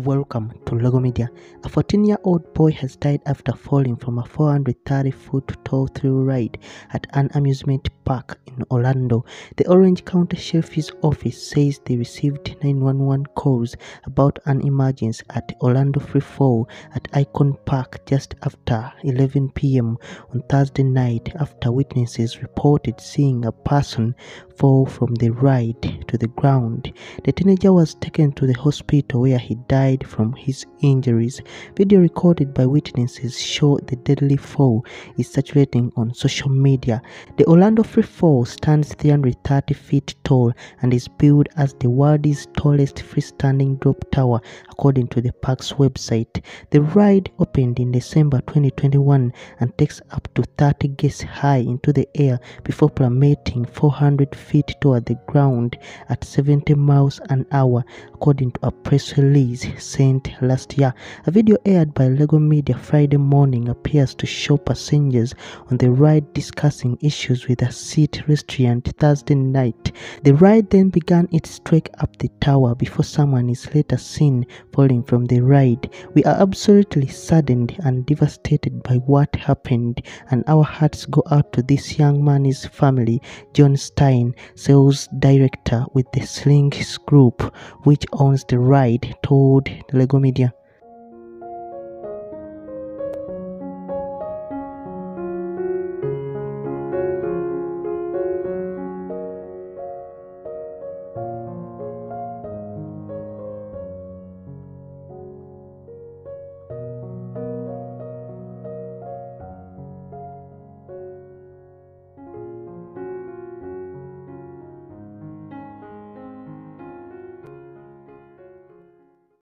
Welcome to Lego Media. A 14 year old boy has died after falling from a 430 foot tall thrill ride at an amusement park in Orlando. The Orange County Sheriff's Office says they received 911 calls about an emergency at Orlando Free Fall at Icon Park just after 11 pm on Thursday night after witnesses reported seeing a person fall from the ride to the ground. The teenager was taken to the hospital where he died from his injuries. Video recorded by witnesses show the deadly fall is circulating on social media. The Orlando Free Fall stands 330 feet tall and is billed as the world's tallest freestanding drop tower according to the park's website. The ride opened in December 2021 and takes up to 30 guests high into the air before plummeting 400 feet toward the ground at 70 miles an hour, according to a press release sent last year. A video aired by Lego Media Friday morning appears to show passengers on the ride discussing issues with a seat restraint Thursday night. The ride then began its trek up the tower before someone is later seen falling from the ride. We are absolutely saddened and devastated by what happened, and our hearts go out to this young man's family, John Stine, sales director with the SlingShot Group, which owns the ride, told Lego Media.